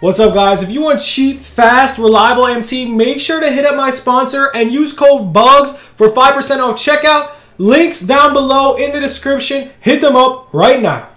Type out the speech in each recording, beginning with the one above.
What's up guys? If you want cheap, fast, reliable MT, make sure to hit up my sponsor and use code BUGZ for 5% off checkout. Links down below in the description. Hit them up right now.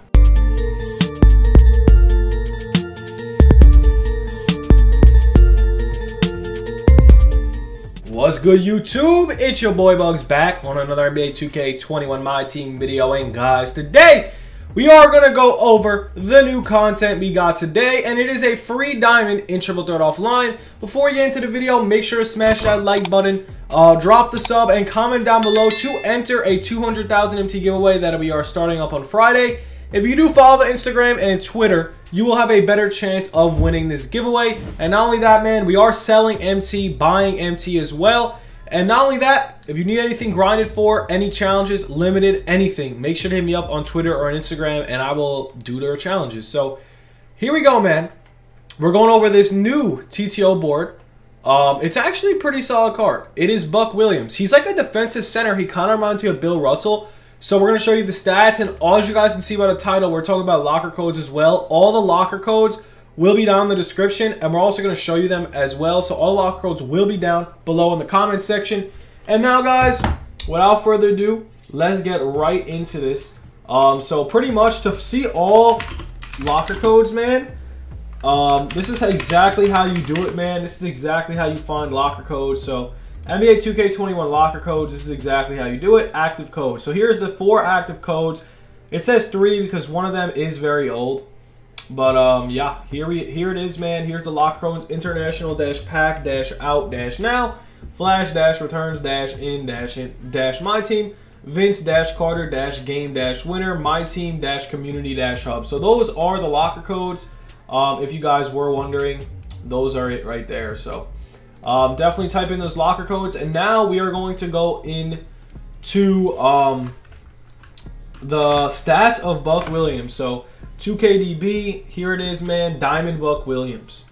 What's good YouTube? It's your boy Bugz back on another NBA 2K21 My Team video and guys today we are going to go over the new content we got today, and it is a free diamond in Triple Threat Offline. Before you get into the video, make sure to smash that like button, uh, drop the sub, and comment down below to enter a 200,000 MT giveaway that we are starting up on Friday. If you do follow the Instagram and Twitter, you will have a better chance of winning this giveaway. And not only that, man, we are selling MT, buying MT as well. And not only that, if you need anything grinded for, any challenges, limited, anything, make sure to hit me up on Twitter or on Instagram and I will do their challenges. So here we go, man. We're going over this new TTO board. Um, it's actually a pretty solid card. It is Buck Williams. He's like a defensive center. He kind of reminds me of Bill Russell. So we're going to show you the stats. And all you guys can see by the title, we're talking about locker codes as well. All the locker codes will be down in the description and we're also going to show you them as well. So all locker codes will be down below in the comment section. And now guys without further ado let's get right into this. Um, so pretty much to see all locker codes man um, this is exactly how you do it man. This is exactly how you find locker codes. So NBA 2K21 locker codes this is exactly how you do it. Active codes. So here's the four active codes. It says three because one of them is very old but um, yeah, here we here it is, man. Here's the locker codes: international dash pack dash out dash now, flash dash returns dash in dash in dash my team, Vince dash Carter dash game dash winner, my team dash community dash hub. So those are the locker codes. Um, if you guys were wondering, those are it right there. So um, definitely type in those locker codes. And now we are going to go in to um, the stats of Buck Williams. So 2KDB, here it is, man. Diamond Buck Williams.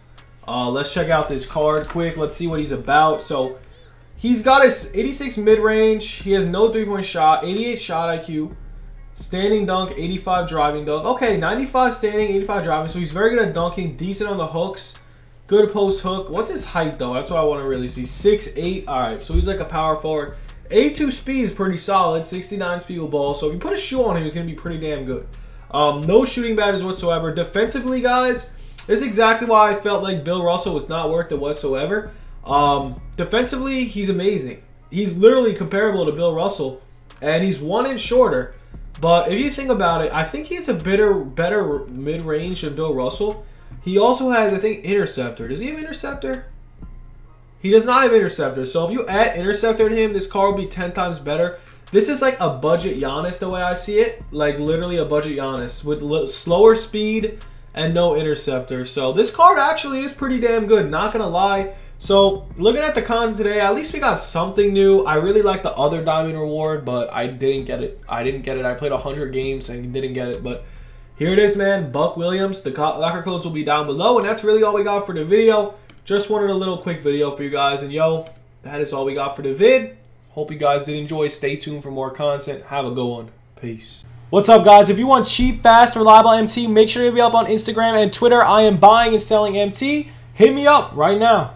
Uh, let's check out this card quick. Let's see what he's about. So, he's got a 86 mid-range. He has no three-point shot, 88 shot IQ, standing dunk, 85 driving dunk. Okay, 95 standing, 85 driving. So, he's very good at dunking, decent on the hooks. Good post hook. What's his height, though? That's what I want to really see. 6'8". All right, so he's like a power forward. A2 speed is pretty solid. 69 speed with ball. So, if you put a shoe on him, he's going to be pretty damn good. Um, no shooting badges whatsoever. Defensively, guys, this is exactly why I felt like Bill Russell was not worth it whatsoever. Um, defensively, he's amazing. He's literally comparable to Bill Russell, and he's one inch shorter. But if you think about it, I think he's a better, better mid-range than Bill Russell. He also has, I think, interceptor. Does he have interceptor? He does not have interceptor. So if you add interceptor to him, this car will be 10 times better. This is like a budget Giannis the way I see it. Like literally a budget Giannis with slower speed and no interceptor. So this card actually is pretty damn good, not gonna lie. So looking at the cons today, at least we got something new. I really like the other diamond reward, but I didn't get it. I didn't get it. I played 100 games and didn't get it, but here it is, man. Buck Williams. The locker codes will be down below, and that's really all we got for the video. Just wanted a little quick video for you guys, and yo, that is all we got for the vid. Hope you guys did enjoy. Stay tuned for more content. Have a good one. Peace. What's up, guys? If you want cheap, fast, reliable MT, make sure to be up on Instagram and Twitter. I am buying and selling MT. Hit me up right now.